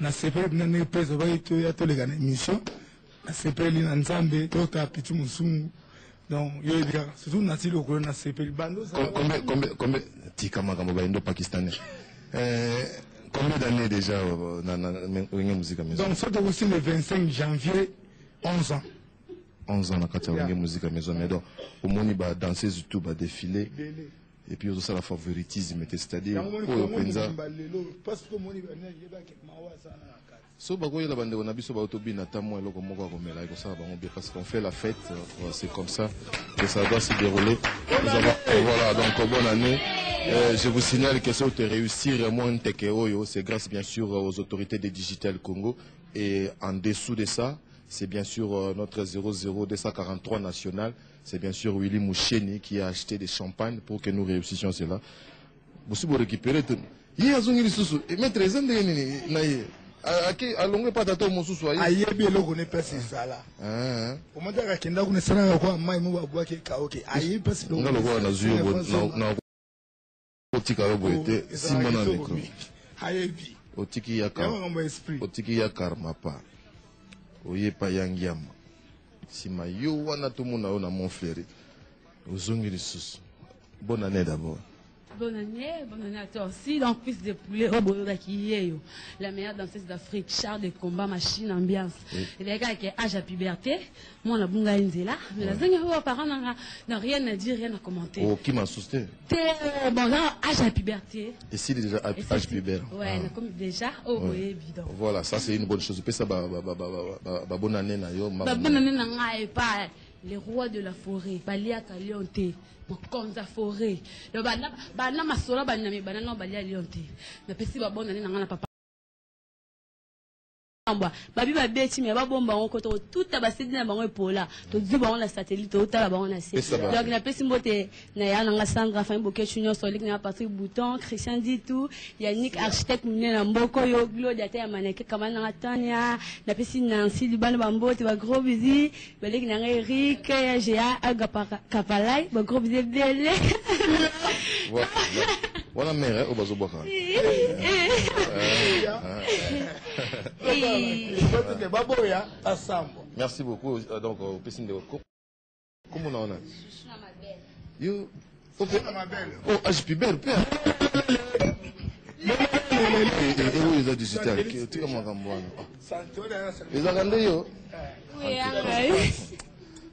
na ndenge ezobaki toya toleka na émission nzambe tota donc kaka surtout nati lokolo Combien, combien, combien, tika makambo bayindo pakistanais? Euh, combien d'années déjà euh, wenge musique à maison? donc so tokosi le 25 janvier 11 ans 11 ans na kati ya musique à maison. Mais donc, omoni ba danseuse tout ba défilé Ebele. Et puis ozosala favoritisme te c'est-à-dire oyo mpenza asala na kati. So bakoyela bandeko na biso baotobina ata mwa eloko moko ya komela ekosala bango bien parce qu'on fait la fête euh, c'est comme ça que ça doit se dérouler. Voilà donc bonne année. Euh, je vous signale que ça te réussir moi un teke oyo c'est grâce bien sûr aux autorités de Digital Congo et en dessous de ça c'est bien sûr euh, notre 00243 national c'est bien sûr Willy Moucheni qui a acheté des champagnes pour que nous réussissions cela. Maître eza ndenge nini na ye? A- ake alongwe pa tata mosusu aye ayebi eloko ne mpasi ezala omotaka akenda kuna esalaka kwa mai mo babwaki ekaoke ayebi mpasi nga lokola nazwi yo bo- na- na otika yo boye te simba na micro. ayebi otiki ya yango kar- makambo ya esprit. otiki ya karma pa. Oye pa ya ngiama nsima yo wana tomona yo na mont fleuri ozongi lisusu. Bonne année d'abord Bonne année, bonne année à toi aussi. Donc, plus de poulet, Robo Kiyeyo, la meilleure danseuse d'Afrique, char de combat, machine, ambiance. Et les gars qui âge à puberté, moi, la bunga là. Mais la zingue, oh, parents n'a rien à dire, rien à commenter. okima susu te T'es, bon, là, âge à puberté. esili déjà Et âge pubère Ouais, Ah. comme déjà, oh, oui, évident. voilà ça c'est une bonne chose bonne année na yo bonne année, n'a et pas les rois de la forêt, Balia Kalionte, Mokonza forêt. Le bana, bana masola, bana, bana, non, Balia Lionte. Mais pesi, ba bonne année, n'a papa. Mbwa, babi babeti me babomba bango koto tuta basedi na bango epola tozwi bango na satellite totala bango na se donc napesi mbote na ya nanga sandra fami boketu nyonso oliki na patrick bouton christian ditu yannick architecte monene na mboka oyo glode ata ya maneke kama nanga tania napesi nancy libana bambote bagros bizi baleki nanga erik ga kapalai bagros bizi ebele Voilà. wana mere oyo bazobwaka batende baboya basambwa merci beaucoup Euh, donc euh, opesi ndeko komona wana yo oh pubère mpe oyo eza digital tika makambo wana Ah, ezaka nde yo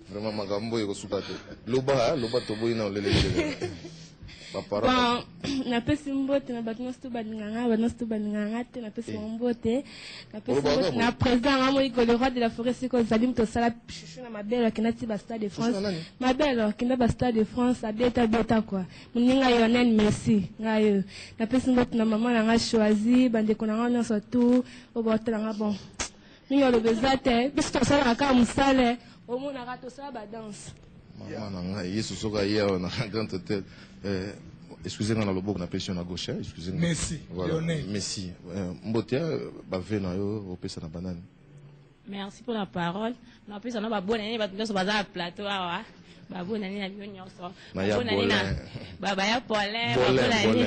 vraiment makambo oyo ekosuka te loba ah, loba toboyi na bapara bon napesi mbote na bato nyonso to balinganga bato nyonso to balinganga te napesi mbote napesi na président nga moiko le roi de la forêt siko ozali moto osala chuchu na mabele akenda ti bastade de france. Na nani? mabele akenda bastade de france abeta beta kua moninga yonel merci. Ngai oyo napesi mbote na mama na nga choisi bandeko na nga nyonso tu oyo baotalanga bon. Mingi oloba eza te biso tosalaka kaka mosale omonaka tosala badanse mama na ngai yesu soki aye awa na grand hôtel excusez nga na loboko napesi yo na gauche Merci, voilà. Lionel. merci mbote bave na yo opesa na banani merci pour la parole. Napesa no babonani bato nyonso baza na plateau awa babu na nina bio nyonso babu na nina baba ya pole babu na ni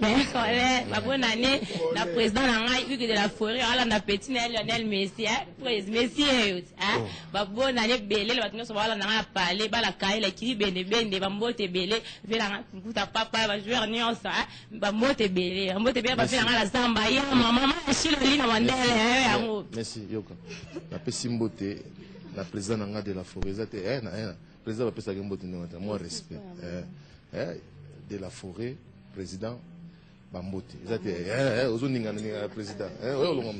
mais pole babu na ni na président na ngai hugues de la forêt ala na petit na Lionel Messi hein? Pres Messi e yot hein? Oh. Babu na ni bele batu nyonso ala na ngai parler bala kai la kiri bene bene bambote bele vela nguta papa ba joueur nyonso hein? Bambote bele bambote bele ba vela la samba ya mama mama shilo lina mandele eh, yango. Merci yoka. Na pesi mbote na président na ngai de la forêt eza te eh na eh président bapesaki mbote ndenge respect. Eh, eh, de la forêt président bambote. Eza te oyo olonga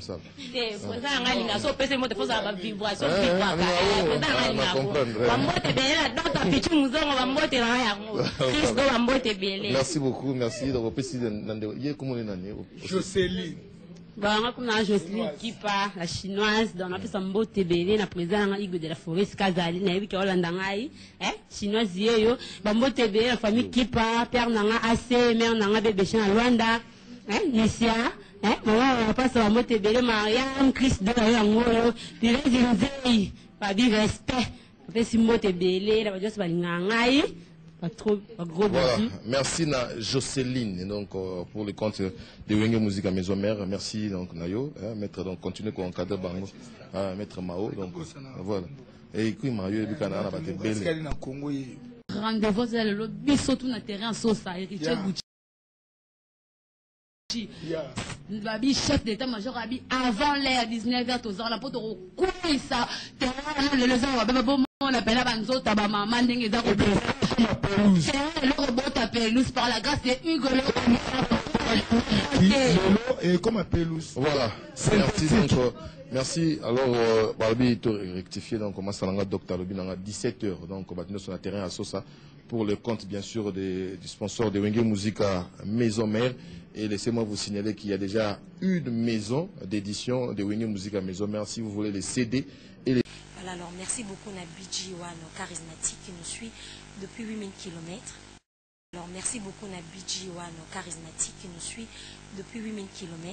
merci beaucoup merci. Donc opesi na ndeko ye komoni nani joseline bon anga kuna jocelyn kipa la chinoise. Donc napesa mbote ebele na président nanga igle de la forêt sika azali nayebi ke olanda ngai chinoise yeyo bambote ebele na famille kipa père nanga ase mare nanga bebeshe na lwanda nesia mama bapasa bambote ebele mariam christ donayo yango oyo pirezi nzei. Babi respect. Bapesi mbote ebele na bato nyonso balingaka ngai Pas trop, un gros Voilà, merci na Jocelyne donc euh, pour le compte de Wenge Musique à Maison Mère. Merci donc Nayo, hein, maître donc continuer pour encadrer bango, ah, maître Mao donc voilà. Et puis Mayo et puis kana na bate belle. esikali na congo ye Rendez-vous, c'est le biso tout na terrain sosa, héritier Yeah. Gucci. babi chef d'état-major abi avant l'heure 19h tozala mpo tokokwisa terrain lelo eza babe babomona pena banzota ndenge pelouse eloko bota pelouse par la grâce de hugo lelo ekoma pelouse Voilà, merci donc euh, merci. Alors euh, Barbie to rectifier donc comment ça langa docteur Lobi nanga 17h donc batino sur le terrain à Sosa pour le compte bien sûr des, du sponsor de Wenge Musica Maison Mère. Et laissez-moi vous signaler qu'il y a déjà une maison d'édition de Wenge Musica Maison Mère. Si vous voulez les CD et les alors merci beaucoup Nabidji Wano charismatique qui nous suit depuis 8000 km. Alors merci beaucoup Nabidji Wano charismatique qui nous suit depuis 8000 km.